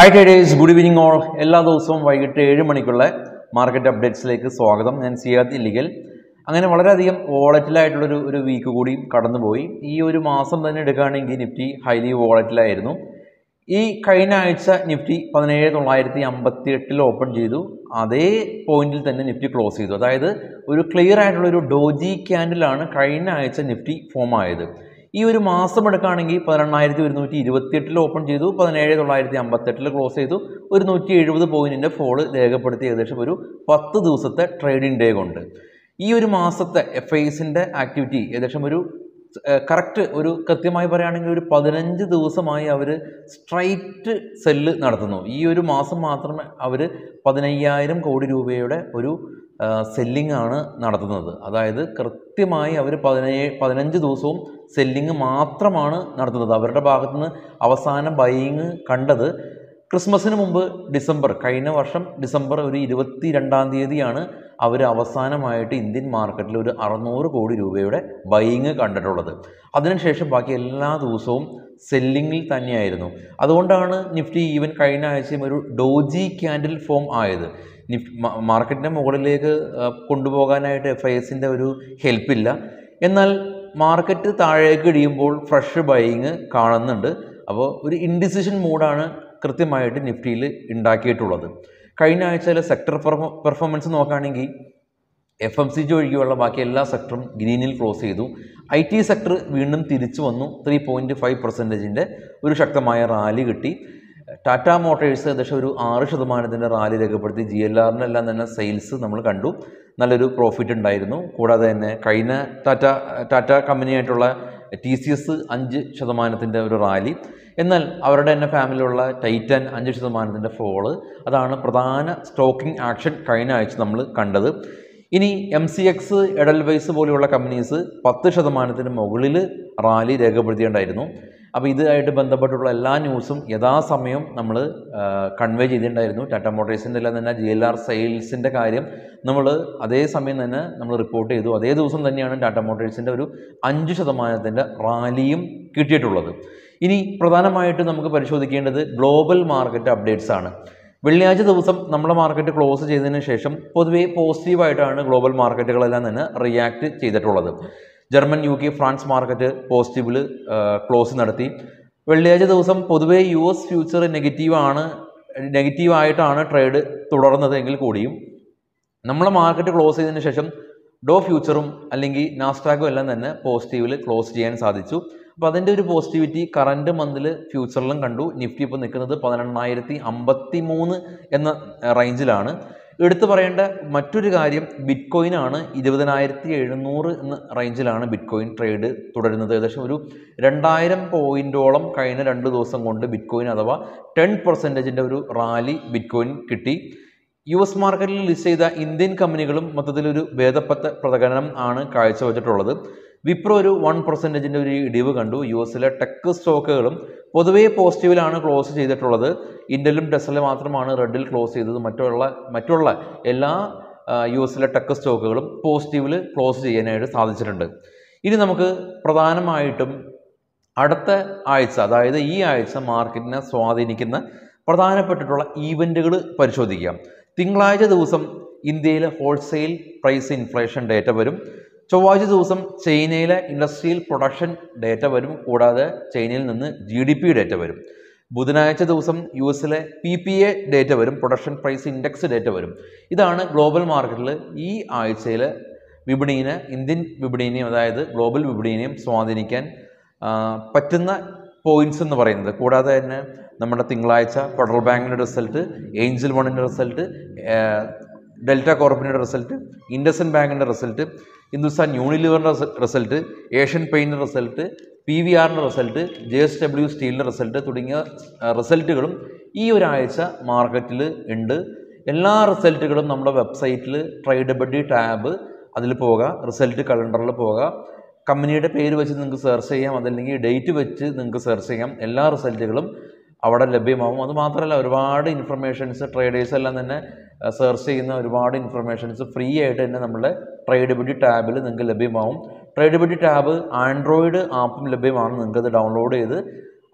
Hi traders good evening all എല്ലാ ദിവസവും വൈകിട്ട് ഏഴ് മണിക്കുള്ള മാർക്കറ്റ് അപ്ഡേറ്റ്സിലേക്ക് സ്വാഗതം. ഞാൻ സിയാദ് ഇല്ലിഗൽ. അങ്ങനെ വളരെയധികം വോളറ്റിലായിട്ടുള്ളൊരു ഒരു വീക്ക് കൂടി കടന്നുപോയി. ഈ ഒരു മാസം തന്നെ എടുക്കുകയാണെങ്കിൽ നിഫ്റ്റി ഹൈലി വോളറ്റിലായിരുന്നു ഈ കഴിഞ്ഞ ആഴ്ച നിഫ്റ്റി പതിനേഴ് തൊള്ളായിരത്തി അമ്പത്തി എട്ടിൽ ഓപ്പൺ ചെയ്തു. അതേ പോയിന്റിൽ തന്നെ നിഫ്റ്റി ക്ലോസ് ചെയ്തു. അതായത് ഒരു ക്ലിയർ ആയിട്ടുള്ള ഒരു ഡോജി ക്യാൻഡിലാണ് കഴിഞ്ഞ ആഴ്ച നിഫ്റ്റി ഫോം ആയത്. ഈ ഒരു മാസം എടുക്കുകയാണെങ്കിൽ പതിനെണ്ണായിരത്തി ഒരുന്നൂറ്റി ഇരുപത്തിയെട്ടിൽ ഓപ്പൺ ചെയ്തു പതിനേഴ് തൊള്ളായിരത്തി അമ്പത്തെട്ടിൽ ക്ലോസ് ചെയ്തു ഒരു നൂറ്റി എഴുപത് പോയിന്റിന്റെ ഫോൾ രേഖപ്പെടുത്തി ഏകദേശം ഒരു പത്ത് ദിവസത്തെ ട്രേഡിംഗ് ഡേ കൊണ്ട്. ഈ ഒരു മാസത്തെ എഫ് ഐസിന്റെ ആക്ടിവിറ്റി ഏകദേശം ഒരു കറക്റ്റ് ഒരു കൃത്യമായി പറയുകയാണെങ്കിൽ ഒരു പതിനഞ്ച് ദിവസമായി അവർ സ്ട്രൈറ്റ് സെല്ല് നടത്തുന്നു. ഈ ഒരു മാസം മാത്രമേ അവർ പതിനയ്യായിരം കോടി രൂപയുടെ ഒരു സെല്ലിംഗ് ആണ് നടത്തുന്നത്. അതായത് കൃത്യമായി അവർ പതിനേഴ് പതിനഞ്ച് ദിവസവും സെല്ലിംഗ് മാത്രമാണ് നടത്തുന്നത്. അവരുടെ ഭാഗത്തു നിന്ന് അവസാന ബൈയിങ് കണ്ടത് ക്രിസ്മസിന് മുമ്പ് ഡിസംബർ കഴിഞ്ഞ വർഷം ഡിസംബർ ഒരു ഇരുപത്തി രണ്ടാം തീയതിയാണ് അവർ അവസാനമായിട്ട് ഇന്ത്യൻ മാർക്കറ്റിൽ ഒരു അറുന്നൂറ് കോടി രൂപയുടെ ബൈയിങ് കണ്ടിട്ടുള്ളത്. അതിനുശേഷം ബാക്കി എല്ലാ ദിവസവും സെല്ലിങ്ങിൽ തന്നെയായിരുന്നു. അതുകൊണ്ടാണ് നിഫ്റ്റി ഈവൻ കഴിഞ്ഞ ആഴ്ചയും ഒരു ഡോജി ക്യാൻഡിൽ ഫോം ആയത്. നിഫ് മാർക്കറ്റിന്റെ മുകളിലേക്ക് കൊണ്ടുപോകാനായിട്ട് എഫ് ഐ എസിന്റെ ഒരു ഹെൽപ്പില്ല. എന്നാൽ മാർക്കറ്റ് താഴേക്ക് ഇടിയുമ്പോൾ ഫ്രഷ് ബൈയിങ് കാണുന്നുണ്ട്. അപ്പോൾ ഒരു ഇൻഡിസിഷൻ മൂഡാണ് കൃത്യമായിട്ട് നിഫ്റ്റിയിൽ ഉണ്ടാക്കിയിട്ടുള്ളത്. കഴിഞ്ഞ ആഴ്ചയിലെ സെക്ടർ പെർഫോമൻസ് നോക്കുകയാണെങ്കിൽ എഫ് എം സി ജി ഒഴികെയുള്ള ബാക്കി എല്ലാ സെക്ടറും ഗ്രീനിൽ ക്ലോസ് ചെയ്തു. ഐ ടി സെക്ടർ വീണ്ടും തിരിച്ചു വന്നു. ത്രീ പോയിന്റ് ഫൈവ് പെർസെന്റേജിന്റെ ഒരു ശക്തമായ റാലി കിട്ടി. ടാറ്റ മോട്ടേഴ്സ് ഏകദേശം ഒരു ആറ് ശതമാനത്തിന്റെ റാലി രേഖപ്പെടുത്തി. ജി എൽ ആറിനെല്ലാം തന്നെ സെയിൽസ് നമ്മൾ കണ്ടു. നല്ലൊരു പ്രോഫിറ്റ് ഉണ്ടായിരുന്നു. കൂടാതെ തന്നെ കഴിഞ്ഞ ടാറ്റ ടാറ്റ കമ്പനിയായിട്ടുള്ള ടി സി എസ് അഞ്ച് ശതമാനത്തിന്റെ ഒരു റാലി. എന്നാൽ അവരുടെ തന്നെ ഫാമിലിയുള്ള ടൈറ്റൻ അഞ്ച് ശതമാനത്തിന്റെ ഫോൾ അതാണ് പ്രധാന സ്റ്റോക്കിംഗ് ആക്ഷൻ കഴിഞ്ഞ ആഴ്ച നമ്മൾ കണ്ടത്. ഇനി എം സി എക്സ് എഡൽവൈസ് പോലെയുള്ള കമ്പനീസ് പത്ത് ശതമാനത്തിന് മുകളിൽ റാലി രേഖപ്പെടുത്തിയിട്ടുണ്ടായിരുന്നു. അപ്പോൾ ഇതുമായിട്ട് ബന്ധപ്പെട്ടുള്ള എല്ലാ ന്യൂസും യഥാസമയം നമ്മൾ കൺവേ ചെയ്തിട്ടുണ്ടായിരുന്നു. ടാറ്റ മോട്ടോഴ്സിന്റെ എല്ലാം തന്നെ ജി എൽ ആർ സെയിൽസിന്റെ കാര്യം നമ്മൾ അതേ സമയം തന്നെ നമ്മൾ റിപ്പോർട്ട് ചെയ്തു. അതേ ദിവസം തന്നെയാണ് ടാറ്റ മോട്ടോഴ്സിന്റെ ഒരു അഞ്ച് ശതമാനത്തിന്റെ റാലിയും കിട്ടിയിട്ടുള്ളത്. ഇനി പ്രധാനമായിട്ട് നമുക്ക് പരിശോധിക്കേണ്ടത് ഗ്ലോബൽ മാർക്കറ്റ് അപ്ഡേറ്റ്സ് ആണ്. വെള്ളിയാഴ്ച ദിവസം നമ്മുടെ മാർക്കറ്റ് ക്ലോസ് ചെയ്തതിന് ശേഷം പൊതുവേ പോസിറ്റീവായിട്ടാണ് ഗ്ലോബൽ മാർക്കറ്റുകളെല്ലാം തന്നെ റിയാക്ട് ചെയ്തിട്ടുള്ളത്. German U K France market പോസിറ്റീവിൽ close നടത്തി. വെള്ളിയാഴ്ച ദിവസം പൊതുവേ യു എസ് ഫ്യൂച്ചർ നെഗറ്റീവാണ് നെഗറ്റീവായിട്ടാണ് ട്രേഡ് തുടർന്നത് എങ്കിൽ കൂടിയും നമ്മളെ മാർക്കറ്റ് ക്ലോസ് ചെയ്തതിന് ശേഷം ഡോ ഫ്യൂച്ചറും അല്ലെങ്കിൽ നാസ്റ്റാഗും എല്ലാം തന്നെ പോസിറ്റീവിൽ ക്ലോസ് ചെയ്യാൻ സാധിച്ചു. അപ്പോൾ അതിന്റെ ഒരു പോസിറ്റിവിറ്റി കറന്റ് മന്തിൽ ഫ്യൂച്ചറിലും കണ്ടു. നിഫ്റ്റി ഇപ്പോൾ നിൽക്കുന്നത് പതിനെണ്ണായിരത്തി അമ്പത്തി മൂന്ന് എന്ന റേഞ്ചിലാണ്. എടുത്തു പറയേണ്ട മറ്റൊരു കാര്യം ബിറ്റ്കോയിൻ ആണ്. ഇരുപതിനായിരത്തി എഴുന്നൂറ് എന്ന റേഞ്ചിലാണ് ബിറ്റ്കോയിൻ ട്രേഡ് തുടരുന്നത്. ഏകദേശം ഒരു രണ്ടായിരം പോയിന്റോളം കഴിഞ്ഞ രണ്ട് ദിവസം കൊണ്ട് ബിറ്റ്കോയിൻ അഥവാ ടെൻ പെർസെന്റേജിന്റെ ഒരു റാലി ബിറ്റ്കോയിൻ കിട്ടി. യു എസ് മാർക്കറ്റിൽ ലിസ്റ്റ് ചെയ്ത ഇന്ത്യൻ കമ്പനികളും മൊത്തത്തിലൊരു ഭേദപ്പെട്ട പ്രകടനം ആണ് കാഴ്ചവെച്ചിട്ടുള്ളത്. വിപ്രോ ഒരു വൺ പെർസെന്റേജിന്റെ ഒരു ഇടിവ് കണ്ടു. യു എസിലെ ടെക് സ്റ്റോക്കുകളും പൊതുവേ പോസിറ്റീവിലാണ് ക്ലോസ് ചെയ്തിട്ടുള്ളത്. ഇൻഡലും ടെസ്റ്റിലും മാത്രമാണ് റെഡിൽ ക്ലോസ് ചെയ്തത്. മറ്റുള്ള മറ്റുള്ള എല്ലാ യു എസിലെ ടെക് സ്റ്റോക്കുകളും പോസിറ്റീവിൽ ക്ലോസ് ചെയ്യാനായിട്ട് സാധിച്ചിട്ടുണ്ട്. ഇനി നമുക്ക് പ്രധാനമായിട്ടും അടുത്ത ആഴ്ച അതായത് ഈ ആഴ്ച മാർക്കറ്റിനെ സ്വാധീനിക്കുന്ന പ്രധാനപ്പെട്ടിട്ടുള്ള ഈവന്റുകൾ പരിശോധിക്കാം. തിങ്കളാഴ്ച ദിവസം ഇന്ത്യയിലെ ഹോൾസെയിൽ പ്രൈസ് ഇൻഫ്ലേഷൻ ഡേറ്റ വരും. ചൊവ്വാഴ്ച ദിവസം ചൈനയിലെ ഇൻഡസ്ട്രിയൽ പ്രൊഡക്ഷൻ ഡേറ്റ വരും. കൂടാതെ ചൈനയിൽ നിന്ന് ജി ഡി പി ഡേറ്റ വരും. ബുധനാഴ്ച ദിവസം യു എസിലെ പി പി എ ഡേറ്റ വരും. പ്രൊഡക്ഷൻ പ്രൈസ് ഇൻഡെക്സ് ഡേറ്റ വരും. ഇതാണ് ഗ്ലോബൽ മാർക്കറ്റിൽ ഈ ആഴ്ചയിൽ വിപണീനെ ഇന്ത്യൻ വിപണിനെയും അതായത് ഗ്ലോബൽ വിപണിനെയും സ്വാധീനിക്കാൻ പറ്റുന്ന പോയിന്റ്സ് എന്ന് പറയുന്നത്. കൂടാതെ തന്നെ നമ്മുടെ തിങ്കളാഴ്ച ഫെഡറൽ ബാങ്കിന്റെ റിസൾട്ട് ഏഞ്ചൽ വണിന്റെ റിസൾട്ട് ഡെൽറ്റ കോർപ്പിന്റെ റിസൾട്ട് ഇൻഡസൻ ബാങ്കിന്റെ റിസൾട്ട് ഹിന്ദുസ്ഥാൻ യൂണിലിവറിന്റെ റിസൾട്ട് ഏഷ്യൻ പെയിന്റെ റിസൾട്ട് പി വി ആറിന്റെ റിസൾട്ട് ജെ എസ് ഡബ്ല്യു സ്റ്റീലിന്റെ റിസൾട്ട് തുടങ്ങിയ റിസൾട്ടുകളും ഈ ഒരാഴ്ച മാർക്കറ്റിൽ ഉണ്ട്. എല്ലാ റിസൾട്ടുകളും നമ്മുടെ വെബ്സൈറ്റിൽ ട്രേഡബിഡി ടാബ് അതിൽ പോവുക റിസൾട്ട് കലണ്ടറിൽ പോവുക കമ്പനിയുടെ പേര് വെച്ച് നിങ്ങൾക്ക് സെർച്ച് ചെയ്യാം അതല്ലെങ്കിൽ ഡേറ്റ് വെച്ച് നിങ്ങൾക്ക് സെർച്ച് ചെയ്യാം. എല്ലാ റിസൾട്ടുകളും അവിടെ ലഭ്യമാവും. അതുമാത്രമല്ല ഒരുപാട് ഇൻഫർമേഷൻസ് ട്രേഡേഴ്സ് എല്ലാം തന്നെ സെർച്ച് ചെയ്യുന്ന ഒരുപാട് ഇൻഫർമേഷൻസ് ഫ്രീ ആയിട്ട് തന്നെ നമ്മുടെ ട്രേഡബിലിറ്റി ടാബിൽ നിങ്ങൾക്ക് ലഭ്യമാവും. ട്രേഡബിലിറ്റി ടാബ് ആൻഡ്രോയിഡ് ആപ്പും ലഭ്യമാണ് നിങ്ങൾക്കത് ഡൗൺലോഡ് ചെയ്ത്.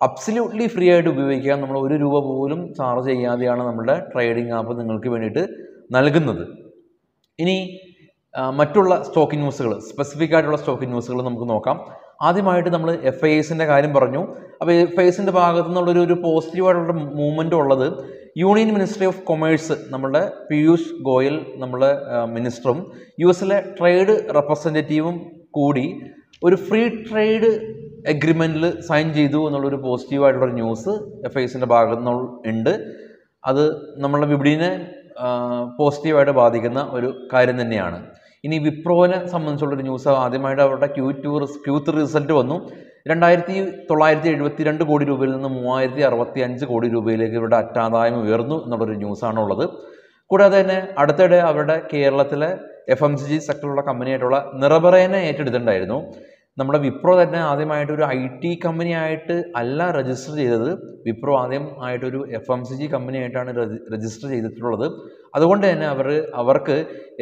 അബ്സല്യൂട്ട്ലി ഫ്രീ ആയിട്ട് ഉപയോഗിക്കാം നമ്മൾ ഒരു രൂപ പോലും ചാർജ് ചെയ്യാതെയാണ് നമ്മുടെ ട്രേഡിംഗ് ആപ്പ് നിങ്ങൾക്ക് വേണ്ടിയിട്ട് നൽകുന്നത്. ഇനി മറ്റുള്ള സ്റ്റോക്ക് ന്യൂസുകൾ സ്പെസിഫിക് ആയിട്ടുള്ള സ്റ്റോക്ക് ന്യൂസുകൾ നമുക്ക് നോക്കാം. ആദ്യമായിട്ട് നമ്മൾ എഫ് ഐ എസിന്റെ കാര്യം പറഞ്ഞു. അപ്പോൾ ഫേസിന്റെ ഭാഗത്തു നിന്നുള്ളൊരു ഒരു പോസിറ്റീവായിട്ടുള്ള മൂവ്മെന്റ് ഉള്ളത് യൂണിയൻ മിനിസ്ട്രി ഓഫ് കൊമേഴ്സ് നമ്മുടെ പീയൂഷ് ഗോയൽ നമ്മുടെ മിനിസ്റ്ററും യു എസിലെ ട്രേഡ് റെപ്രസെന്റേറ്റീവും കൂടി ഒരു ഫ്രീ ട്രേഡ് എഗ്രിമെന്റിൽ സൈൻ ചെയ്തു എന്നുള്ളൊരു പോസിറ്റീവായിട്ടുള്ള ന്യൂസ് എഫ് ഐസിന്റെ ഭാഗത്തു നിന്ന് ഉണ്ട്. അത് നമ്മളെ വിപണിനെ പോസിറ്റീവായിട്ട് ബാധിക്കുന്ന ഒരു കാര്യം തന്നെയാണ്. ഇനി വിപ്രോനെ സംബന്ധിച്ചുള്ളൊരു ന്യൂസ് ആദ്യമായിട്ട് അവരുടെ Q two Q three result വന്നു. രണ്ടായിരത്തി തൊള്ളായിരത്തി എഴുപത്തി രണ്ട് കോടി രൂപയിൽ നിന്ന് മൂവായിരത്തി അറുപത്തി അഞ്ച് കോടി രൂപയിലേക്ക് ഇവരുടെ അറ്റാദായം ഉയർന്നു എന്നുള്ളൊരു ന്യൂസാണ് ഉള്ളത് കൂടാതെ തന്നെ അടുത്തിടെ അവരുടെ കേരളത്തിലെ എഫ് എം സി ജി സെക്ടറിലുള്ള കമ്പനിയായിട്ടുള്ള നിറബറേനെ ഏറ്റെടുത്തിട്ടുണ്ടായിരുന്നു. നമ്മുടെ വിപ്രോ തന്നെ ആദ്യമായിട്ട് ഒരു ഐ ടി കമ്പനി ആയിട്ട് അല്ല രജിസ്റ്റർ ചെയ്തത്. വിപ്രോ ആദ്യം ആയിട്ടൊരു F M C G company ആയിട്ടാണ് രജിസ്റ്റർ ചെയ്തിട്ടുള്ളത്. അതുകൊണ്ട് തന്നെ അവർ അവർക്ക്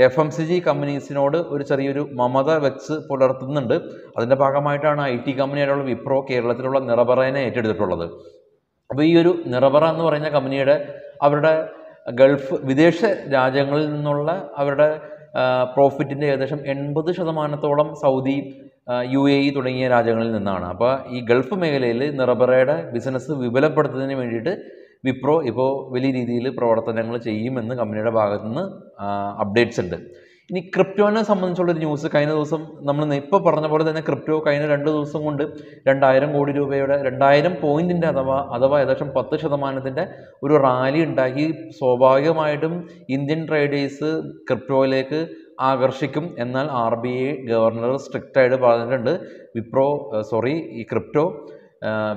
എഫ് എം സി ജി കമ്പനീസിനോട് ഒരു ചെറിയൊരു മമത വെച്ച് പുലർത്തുന്നുണ്ട്. അതിന്റെ ഭാഗമായിട്ടാണ് ഐ ടി കമ്പനിയായിട്ടുള്ള വിപ്രോ കേരളത്തിലുള്ള നിറബറേനെ ഏറ്റെടുത്തിട്ടുള്ളത്. അപ്പോൾ ഈ ഒരു നിറബറ എന്ന് പറയുന്ന കമ്പനിയുടെ അവരുടെ ഗൾഫ് വിദേശ രാജ്യങ്ങളിൽ നിന്നുള്ള അവരുടെ പ്രോഫിറ്റിന്റെ ഏകദേശം എൺപത് ശതമാനത്തോളം സൗദി യു എ ഇ തുടങ്ങിയ രാജ്യങ്ങളിൽ നിന്നാണ്. അപ്പോൾ ഈ ഗൾഫ് മേഖലയിൽ നിറബറയുടെ ബിസിനസ് വിപുലപ്പെടുത്തുന്നതിന് വേണ്ടിയിട്ട് വിപ്രോ ഇപ്പോൾ വലിയ രീതിയിൽ പ്രവർത്തനങ്ങൾ ചെയ്യുമെന്ന് കമ്പനിയുടെ ഭാഗത്തു നിന്ന് അപ്ഡേറ്റ്സ് ഉണ്ട്. ഇനി ക്രിപ്റ്റോനെ സംബന്ധിച്ചുള്ളൊരു ന്യൂസ് കഴിഞ്ഞ ദിവസം നമ്മൾ ഇപ്പോൾ പറഞ്ഞ പോലെ തന്നെ ക്രിപ്റ്റോ കഴിഞ്ഞ രണ്ട് ദിവസം കൊണ്ട് രണ്ടായിരം കോടി രൂപയുടെ രണ്ടായിരം പോയിന്റിന്റെ അഥവാ അഥവാ ഏകദേശം പത്ത് ശതമാനത്തിന്റെ ഒരു റാലി ഉണ്ടാക്കി. സ്വാഭാവികമായിട്ടും ഇന്ത്യൻ ട്രേഡേഴ്സ് ക്രിപ്റ്റോയിലേക്ക് ആകർഷിക്കും എന്നാൽ R B I governor strict ആയിട്ട് പറഞ്ഞിട്ടുണ്ട്. വിപ്രോ സോറി ഈ ക്രിപ്റ്റോ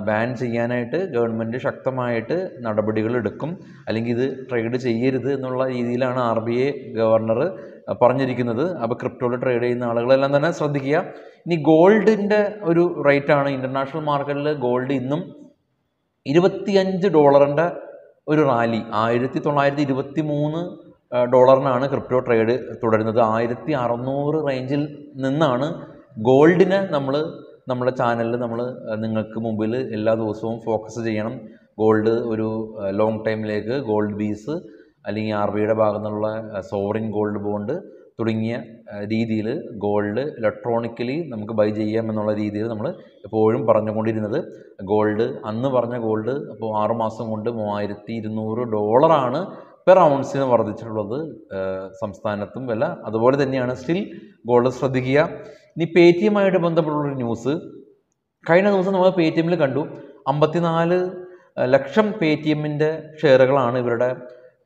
ബാൻ ചെയ്യാനായിട്ട് ഗവൺമെന്റ് ശക്തമായിട്ട് നടപടികൾ എടുക്കും. അല്ലെങ്കിൽ ഇത് ട്രേഡ് ചെയ്യരുത് എന്നുള്ള രീതിയിലാണ് ആർ ബി ഐ ഗവർണർ പറഞ്ഞിരിക്കുന്നത്. അപ്പോൾ ക്രിപ്റ്റോയിൽ ട്രേഡ് ചെയ്യുന്ന ആളുകളെല്ലാം തന്നെ ശ്രദ്ധിക്കുക. ഇനി ഗോൾഡിന്റെ ഒരു റേറ്റാണ് ഇന്റർനാഷണൽ മാർക്കറ്റിൽ ഗോൾഡ് ഇന്നും ഇരുപത്തിയഞ്ച് ഡോളറിന്റെ ഒരു റാലി ആയിരത്തി തൊള്ളായിരത്തി ഇരുപത്തി മൂന്ന് ഡോളറിനാണ് ക്രിപ്റ്റോ ട്രേഡ് തുടരുന്നത്. ആയിരത്തി അറുന്നൂറ് റേഞ്ചിൽ നിന്നാണ് ഗോൾഡിനെ നമ്മൾ നമ്മുടെ ചാനലിൽ നമ്മൾ നിങ്ങൾക്ക് മുമ്പിൽ എല്ലാ ദിവസവും ഫോക്കസ് ചെയ്യണം. ഗോൾഡ് ഒരു ലോങ് ടൈമിലേക്ക് ഗോൾഡ് ബീസ് അല്ലെങ്കിൽ ആർ ബിയുടെ ഭാഗത്തു നിന്നുള്ള സോവറിൻ ഗോൾഡ് ബോണ്ട് തുടങ്ങിയ രീതിയിൽ ഗോൾഡ് ഇലക്ട്രോണിക്കലി നമുക്ക് ബൈ ചെയ്യാം എന്നുള്ള രീതിയിൽ നമ്മൾ എപ്പോഴും പറഞ്ഞുകൊണ്ടിരുന്നത്. ഗോൾഡ് അന്ന് പറഞ്ഞ ഗോൾഡ് അപ്പോൾ ആറുമാസം കൊണ്ട് മൂവായിരത്തി ഇരുന്നൂറ് ഡോളറാണ് പെർ ഔൺസിന് വർദ്ധിച്ചിട്ടുള്ളത് സംസ്ഥാനത്തും വില അതുപോലെ തന്നെയാണ് സ്റ്റിൽ ഗോൾഡ് ശ്രദ്ധിക്കുക. ഇനി പേ ടി എമ്മായിട്ട് ബന്ധപ്പെട്ടുള്ളൊരു ന്യൂസ് കഴിഞ്ഞ ദിവസം നമ്മൾ പേ ടി എമ്മിൽ കണ്ടു. അമ്പത്തിനാല് ലക്ഷം പേ ടി എമ്മിന്റെ ഷെയറുകളാണ് ഇവരുടെ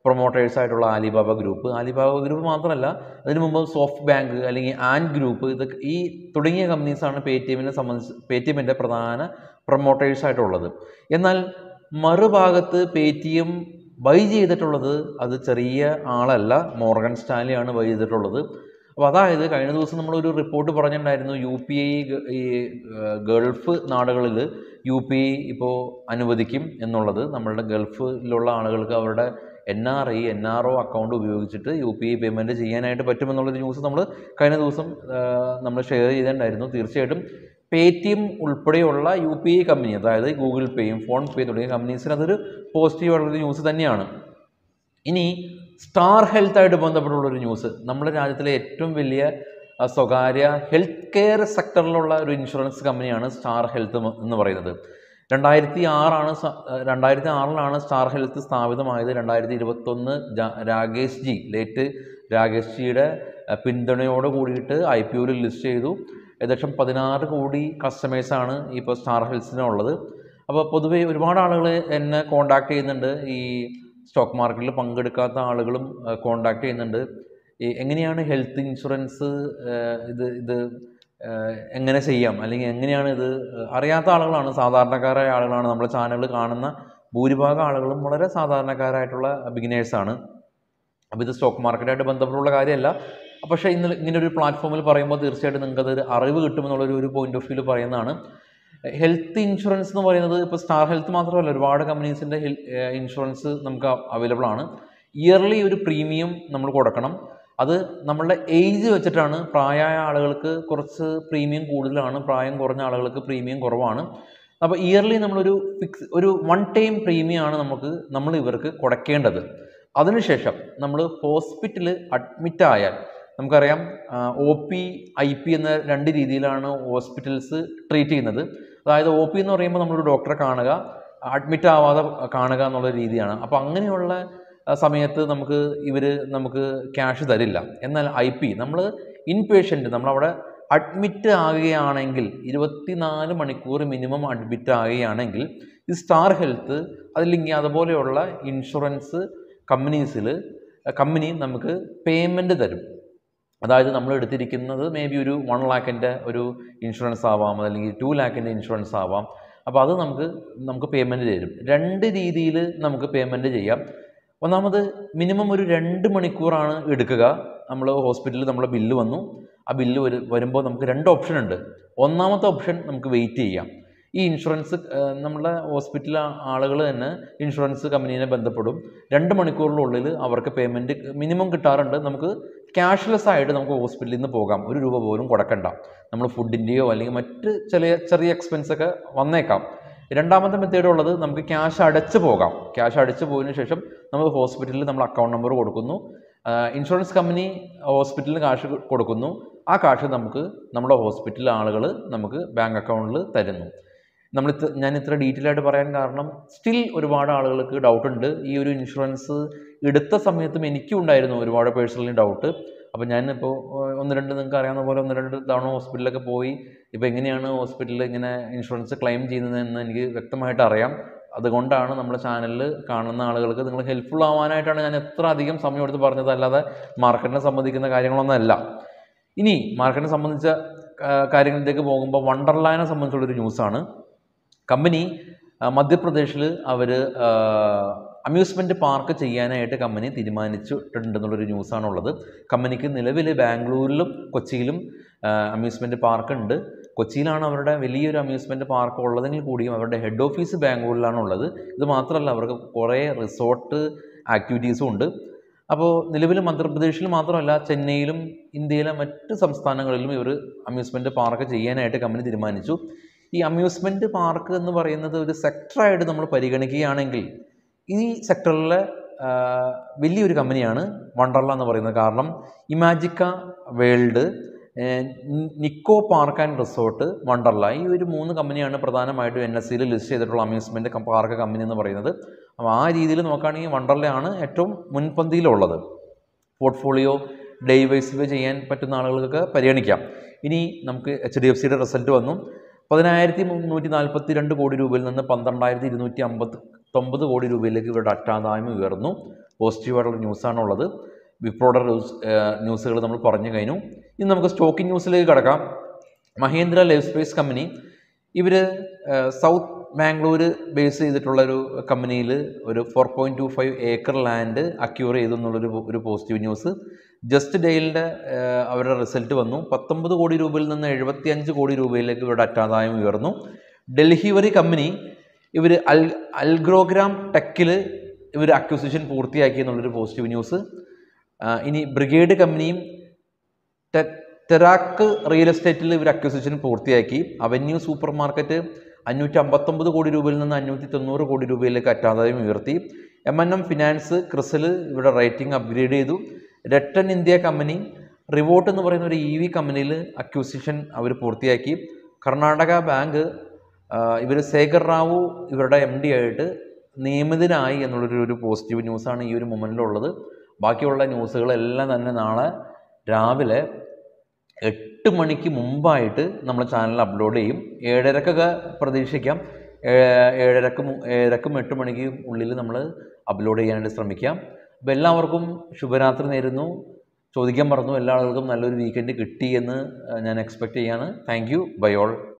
പ്രൊമോട്ടേഴ്സ് ആയിട്ടുള്ള ആലിബാബ ഗ്രൂപ്പ് ആലിബാബ ഗ്രൂപ്പ് മാത്രമല്ല അതിനു മുമ്പ് സോഫ്റ്റ് ബാങ്ക് അല്ലെങ്കിൽ ആൻഡ് ഗ്രൂപ്പ് ഇതൊക്കെ ഈ തുടങ്ങിയ കമ്പനീസാണ് പേ ടി എമ്മിനെ സംബന്ധിച്ച് പേ ടി എമ്മിന്റെ പ്രധാന പ്രൊമോട്ടേഴ്സ് ആയിട്ടുള്ളത്. എന്നാൽ മറുഭാഗത്ത് പേ ടി എം ബൈ ചെയ്തിട്ടുള്ളത് അത് ചെറിയ ആളല്ല. മോർഗൻ സ്റ്റാലിയാണ് ബൈ ചെയ്തിട്ടുള്ളത്. അപ്പോൾ അതായത് കഴിഞ്ഞ ദിവസം നമ്മളൊരു റിപ്പോർട്ട് പറഞ്ഞിട്ടുണ്ടായിരുന്നു യു പി ഐ ഈ ഗൾഫ് നാടുകളിൽ യു പി ഐ ഇപ്പോൾ അനുവദിക്കും എന്നുള്ളത്. നമ്മളുടെ ഗൾഫിലുള്ള ആളുകൾക്ക് അവരുടെ N R I N R O account ഉപയോഗിച്ചിട്ട് യു പി ഐ പേയ്മെന്റ് ചെയ്യാനായിട്ട് പറ്റുമെന്നുള്ളൊരു ന്യൂസ് നമ്മൾ കഴിഞ്ഞ ദിവസം നമ്മൾ ഷെയർ ചെയ്തിട്ടുണ്ടായിരുന്നു. തീർച്ചയായിട്ടും പേ ടി ഉൾപ്പെടെയുള്ള യു പി ഐ കമ്പനി അതായത് ഗൂഗിൾ പേയും ഫോൺ പേ തുടങ്ങിയ കമ്പനീസിന് അതൊരു പോസിറ്റീവായിട്ടുള്ളൊരു ന്യൂസ് തന്നെയാണ്. ഇനി സ്റ്റാർ ഹെൽത്തായിട്ട് ബന്ധപ്പെട്ടുള്ളൊരു ന്യൂസ് നമ്മുടെ രാജ്യത്തിലെ ഏറ്റവും വലിയ സ്വകാര്യ ഹെൽത്ത് കെയർ സെക്ടറിലുള്ള ഒരു ഇൻഷുറൻസ് കമ്പനിയാണ് സ്റ്റാർ ഹെൽത്ത് എന്ന് പറയുന്നത്. രണ്ടായിരത്തി ആറാണ് രണ്ടായിരത്തി ആറിലാണ് സ്റ്റാർ ഹെൽത്ത് സ്ഥാപിതമായത്. രണ്ടായിരത്തി ഇരുപത്തൊന്ന് രാകേഷ് ജി ലേറ്റ് രാകേഷ് ജിയുടെ പിന്തുണയോട് കൂടിയിട്ട് ഐ പി ഒയിൽ ലിസ്റ്റ് ചെയ്തു. ഏകദേശം പതിനാറ് കോടി കസ്റ്റമേഴ്സാണ് ഇപ്പോൾ സ്റ്റാർ ഹെൽത്തിനുള്ളത് അപ്പോൾ പൊതുവേ ഒരുപാട് ആളുകൾ എന്നെ കോണ്ടാക്ട് ചെയ്യുന്നുണ്ട്. ഈ സ്റ്റോക്ക് മാർക്കറ്റിൽ പങ്കെടുക്കാത്ത ആളുകളും കോണ്ടാക്ട് ചെയ്യുന്നുണ്ട്. എങ്ങനെയാണ് ഹെൽത്ത് ഇൻഷുറൻസ് ഇത് ഇത് എങ്ങനെ ചെയ്യാം? അല്ലെങ്കിൽ എങ്ങനെയാണ് ഇത് അറിയാത്ത ആളുകളാണ്. സാധാരണക്കാരായ ആളുകളാണ്. നമ്മുടെ ചാനൽ കാണുന്ന ഭൂരിഭാഗം ആളുകളും വളരെ സാധാരണക്കാരായിട്ടുള്ള ബിഗിനേഴ്സാണ് അപ്പോൾ ഇത് സ്റ്റോക്ക് മാർക്കറ്റായിട്ട് ബന്ധപ്പെട്ടുള്ള കാര്യമല്ല. പക്ഷേ ഇന്ന് ഇങ്ങനെ ഒരു പ്ലാറ്റ്ഫോമിൽ പറയുമ്പോൾ തീർച്ചയായിട്ടും നിങ്ങൾക്ക് അതൊരു അറിവ് കിട്ടുമെന്നുള്ളൊരു ഒരു പോയിന്റ് ഓഫ് വ്യൂവിൽ പറയുന്നതാണ്. ഹെൽത്ത് ഇൻഷുറൻസ് എന്ന് പറയുന്നത് ഇപ്പോൾ സ്റ്റാർ ഹെൽത്ത് മാത്രമല്ല ഒരുപാട് കമ്പനീസിന്റെ ഇൻഷുറൻസ് നമുക്ക് അവൈലബിൾ ആണ്. ഇയർലി ഒരു പ്രീമിയം നമ്മൾ കൊടുക്കണം. അത് നമ്മളുടെ ഏജ് വെച്ചിട്ടാണ് പ്രായമായ ആളുകൾക്ക് കുറച്ച് പ്രീമിയം കൂടുതലാണ് പ്രായം കുറഞ്ഞ ആളുകൾക്ക് പ്രീമിയം കുറവാണ്. അപ്പോൾ ഇയർലി നമ്മളൊരു ഫിക്സ് ഒരു വൺ ടൈം പ്രീമിയം ആണ് നമുക്ക് നമ്മൾ ഇവർക്ക് കൊടുക്കേണ്ടത്. അതിനുശേഷം നമ്മൾ ഹോസ്പിറ്റലിൽ അഡ്മിറ്റ് ആയാൽ നമുക്കറിയാം ഒ പി ഐ പി എന്ന രണ്ട് രീതിയിലാണ് ഹോസ്പിറ്റൽസ് ട്രീറ്റ് ചെയ്യുന്നത്. അതായത് ഒ പി എന്ന് പറയുമ്പോൾ നമ്മളൊരു ഡോക്ടറെ കാണുക അഡ്മിറ്റ് ആവാതെ കാണുക എന്നുള്ള രീതിയാണ്. അപ്പോൾ അങ്ങനെയുള്ള സമയത്ത് നമുക്ക് ഇവർ നമുക്ക് ക്യാഷ് തരില്ല. എന്നാൽ ഐ പി നമ്മൾ ഇൻ പേഷ്യന്റ് നമ്മളവിടെ അഡ്മിറ്റ് ആകുകയാണെങ്കിൽ ഇരുപത്തിനാല് മണിക്കൂർ മിനിമം അഡ്മിറ്റ് ആകുകയാണെങ്കിൽ ഈ സ്റ്റാർ ഹെൽത്ത് അതില്ലെങ്കിൽ അതുപോലെയുള്ള ഇൻഷുറൻസ് കമ്പനീസിൽ കമ്പനി നമുക്ക് പേയ്മെന്റ് തരും. അതായത് നമ്മൾ എടുത്തിരിക്കുന്നത് മേ ബി ഒരു വൺ ലാക്കിന്റെ ഒരു ഇൻഷുറൻസ് ആവാം അല്ലെങ്കിൽ ടു ലാക്കിന്റെ ഇൻഷുറൻസ് ആവാം. അപ്പോൾ അത് നമുക്ക് നമുക്ക് പേയ്മെന്റ് തരും. രണ്ട് രീതിയിൽ നമുക്ക് പേയ്മെന്റ് ചെയ്യാം. ഒന്നാമത് മിനിമം ഒരു രണ്ട് മണിക്കൂറാണ് എടുക്കുക. നമ്മൾ ഹോസ്പിറ്റലിൽ നമ്മളെ ബില്ല് വന്നു. ആ ബില്ല് വരുമ്പോൾ നമുക്ക് രണ്ട് ഓപ്ഷൻ ഉണ്ട്. ഒന്നാമത്തെ ഓപ്ഷൻ നമുക്ക് വെയിറ്റ് ചെയ്യാം. ഈ ഇൻഷുറൻസ് നമ്മളെ ഹോസ്പിറ്റൽ ആളുകൾ തന്നെ ഇൻഷുറൻസ് കമ്പനീനെ ബന്ധപ്പെടും. രണ്ട് മണിക്കൂറിനുള്ളിൽ അവർക്ക് പേയ്മെന്റ് മിനിമം കിട്ടാറുണ്ട്. നമുക്ക് ക്യാഷ്ലെസ് ആയിട്ട് നമുക്ക് ഹോസ്പിറ്റലിൽ നിന്ന് പോകാം. ഒരു രൂപ പോലും കൊടുക്കണ്ട. നമ്മൾ ഫുഡിന്റെയോ അല്ലെങ്കിൽ മറ്റ് ചെറിയ ചെറിയ എക്സ്പെൻസ് ഒക്കെ വന്നേക്കാം. രണ്ടാമത്തെ മെത്തേഡ് ഉള്ളത് നമുക്ക് ക്യാഷ് അടച്ച് പോകാം. ക്യാഷ് അടച്ച് പോയതിന് ശേഷം നമ്മൾ ഹോസ്പിറ്റലിൽ നമ്മൾ അക്കൗണ്ട് നമ്പർ കൊടുക്കുന്നു. ഇൻഷുറൻസ് കമ്പനി ഹോസ്പിറ്റലിന് കാശ് കൊടുക്കുന്നു. ആ കാശ് നമുക്ക് നമ്മുടെ ഹോസ്പിറ്റലിലെ ആളുകൾ നമുക്ക് ബാങ്ക് അക്കൗണ്ടിൽ തരുന്നു. നമ്മൾ ഞാൻ ഇത്ര ഡീറ്റെയിൽ ആയിട്ട് പറയാൻ കാരണം സ്റ്റിൽ ഒരുപാട് ആളുകൾക്ക് ഡൗട്ട് ഉണ്ട്. ഈ ഒരു ഇൻഷുറൻസ് എടുത്ത സമയത്തും എനിക്കും ഉണ്ടായിരുന്നു ഒരുപാട് പേഴ്സണലി ഡൗട്ട് അപ്പോൾ ഞാൻ ഞാനിപ്പോൾ ഒന്ന് രണ്ട് നിങ്ങൾക്ക് അറിയാവുന്ന പോലെ ഒന്ന് രണ്ട് തവണ ഹോസ്പിറ്റലിലൊക്കെ പോയി. ഇപ്പോൾ എങ്ങനെയാണ് ഹോസ്പിറ്റലിൽ ഇങ്ങനെ ഇൻഷുറൻസ് ക്ലെയിം ചെയ്യുന്നതെന്ന് എനിക്ക് വ്യക്തമായിട്ട് അറിയാം. അതുകൊണ്ടാണ് നമ്മുടെ ചാനലിൽ കാണുന്ന ആളുകൾക്ക് നിങ്ങൾ ഹെൽപ്ഫുൾ ആവാനായിട്ടാണ് ഞാൻ എത്ര അധികം സമയം എടുത്ത് പറഞ്ഞത്. അല്ലാതെ മാർക്കറ്റിനെ സംബന്ധിക്കുന്ന കാര്യങ്ങളൊന്നുമല്ല ഇനി മാർക്കറ്റിനെ സംബന്ധിച്ച കാര്യങ്ങളിലേക്ക് പോകുമ്പോൾ വണ്ടർലാനെ സംബന്ധിച്ചുള്ളൊരു ന്യൂസാണ് കമ്പനി മധ്യപ്രദേശിൽ അവർ അമ്യൂസ്മെന്റ് പാർക്ക് ചെയ്യാനായിട്ട് കമ്പനി തീരുമാനിച്ചിട്ടുണ്ടെന്നുള്ളൊരു ന്യൂസാണുള്ളത്. കമ്പനിക്ക് നിലവിൽ ബാംഗ്ലൂരിലും കൊച്ചിയിലും അമ്യൂസ്മെന്റ് പാർക്ക് ഉണ്ട് കൊച്ചിയിലാണ് അവരുടെ വലിയൊരു അമ്യൂസ്മെന്റ് പാർക്ക് ഉള്ളതെങ്കിൽ കൂടിയും അവരുടെ ഹെഡ് ഓഫീസ് ബാംഗ്ലൂരിലാണ് ഉള്ളത് ഇത് മാത്രമല്ല അവർക്ക് കുറേ റിസോർട്ട് ആക്ടിവിറ്റീസും ഉണ്ട്. അപ്പോൾ നിലവിൽ മധ്യപ്രദേശിൽ മാത്രമല്ല ചെന്നൈയിലും ഇന്ത്യയിലെ മറ്റ് സംസ്ഥാനങ്ങളിലും ഇവർ അമ്യൂസ്മെന്റ് പാർക്ക് ചെയ്യാനായിട്ട് കമ്പനി തീരുമാനിച്ചു. ഈ അമ്യൂസ്മെന്റ് പാർക്ക് എന്ന് പറയുന്നത് ഒരു സെക്ടറായിട്ട് നമ്മൾ പരിഗണിക്കുകയാണെങ്കിൽ ഈ സെക്ടറിലെ വലിയൊരു കമ്പനിയാണ് വണ്ടർല എന്ന് പറയുന്നത്. കാരണം Imagica world Nicco park and resort Wonderla ഈ ഒരു മൂന്ന് കമ്പനിയാണ് പ്രധാനമായിട്ടും എൻ എസ് സിയിൽ ലിസ്റ്റ് ചെയ്തിട്ടുള്ള അമ്യൂസ്മെന്റ് പാർക്ക് കമ്പനി എന്ന് പറയുന്നത്. അപ്പോൾ ആ രീതിയിൽ നോക്കുകയാണെങ്കിൽ വണ്ടർലയാണ് ഏറ്റവും മുൻപന്തിയിലുള്ളത്. പോർട്ട്ഫോളിയോ ഡേ ഡൈവേഴ്സിഫൈ ചെയ്യാൻ പറ്റുന്ന ആളുകൾക്കൊക്കെ പരിഗണിക്കാം. ഇനി നമുക്ക് എച്ച് ഡി എഫ് സിയുടെ റിസൾട്ട് വന്നു. പതിനായിരത്തി മുന്നൂറ്റി നാൽപ്പത്തി രണ്ട് കോടി രൂപയിൽ നിന്ന് പന്ത്രണ്ടായിരത്തി ഇരുന്നൂറ്റി അമ്പത്തൊമ്പത് കോടി രൂപയിലേക്ക് ഇവരുടെ അറ്റാദായം ഉയർന്നു. പോസിറ്റീവായിട്ടുള്ള ന്യൂസാണുള്ളത്. വിപ്രോയുടെ ന്യൂസ് ന്യൂസുകൾ നമ്മൾ പറഞ്ഞു കഴിഞ്ഞു. ഇനി നമുക്ക് സ്റ്റോക്കിംഗ് ന്യൂസിലേക്ക് കിടക്കാം. മഹേന്ദ്ര ലൈഫ് സ്പേസ് കമ്പനി ഇവർ സൗത്ത് ബാംഗ്ലൂർ ബേസ് ചെയ്തിട്ടുള്ള ഒരു കമ്പനിയിൽ ഒരു four point two five acre land acquire ചെയ്തു എന്നുള്ളൊരു ഒരു പോസിറ്റീവ് ന്യൂസ്. ജസ്റ്റ് ഡെയിലിന്റെ അവരുടെ റിസൾട്ട് വന്നു. പത്തൊമ്പത് കോടി രൂപയിൽ നിന്ന് എഴുപത്തി അഞ്ച് കോടി രൂപയിലേക്ക് ഇവരുടെ അറ്റാദായം ഉയർന്നു. ഡൽഹി വരി കമ്പനി ഇവർ അൽ അൽഗ്രോഗ്രാം ടെക്കിൽ ഇവർ അക്വിസിഷൻ പൂർത്തിയാക്കി എന്നുള്ളൊരു പോസിറ്റീവ് ന്യൂസ് ഇനി ബ്രിഗേഡ് കമ്പനിയും ടെറാക്ക് റിയൽ എസ്റ്റേറ്റിൽ ഇവർ അക്വിസിഷൻ പൂർത്തിയാക്കി. അവന്യൂ സൂപ്പർ മാർക്കറ്റ് അഞ്ഞൂറ്റി അമ്പത്തൊമ്പത് കോടി രൂപയിൽ നിന്ന് അഞ്ഞൂറ്റി തൊണ്ണൂറ് കോടി രൂപയിലേക്ക് അറ്റാദായം ഉയർത്തി. M N M finance CRISIL ഇവിടെ റേറ്റിംഗ് അപ്ഗ്രേഡ് ചെയ്തു. രട്ടൻ ഇന്ത്യ കമ്പനി റിവോട്ട് എന്ന് പറയുന്ന ഒരു ഇ വി കമ്പനിയിൽ അക്വിസിഷൻ അവർ പൂർത്തിയാക്കി. കർണാടക ബാങ്ക് ഇവർ ശേഖർ റാവു ഇവരുടെ എം ഡി ആയിട്ട് നിയമിതനായി എന്നുള്ളൊരു ഒരു പോസിറ്റീവ് ന്യൂസാണ് ഈ ഒരു മൊമെന്റിലുള്ളത് ബാക്കിയുള്ള ന്യൂസുകളെല്ലാം തന്നെ നാളെ രാവിലെ എട്ട് മണിക്ക് മുമ്പായിട്ട് നമ്മൾ ചാനൽ അപ്ലോഡ് ചെയ്യും. ഏഴരക്കൊക്കെ പ്രതീക്ഷിക്കാം. ഏഴരക്കും ഏഴരക്കും എട്ട് മണിക്കും ഉള്ളിൽ നമ്മൾ അപ്ലോഡ് ചെയ്യാനായിട്ട് ശ്രമിക്കാം. അപ്പോൾ എല്ലാവർക്കും ശുഭരാത്രി നേരുന്നു. ചോദിക്കാൻ പറഞ്ഞു എല്ലാ ആളുകൾക്കും നല്ലൊരു വീക്കെൻഡ് കിട്ടി എന്ന് ഞാൻ എക്സ്പെക്റ്റ് ചെയ്യാണ്. Thank you by all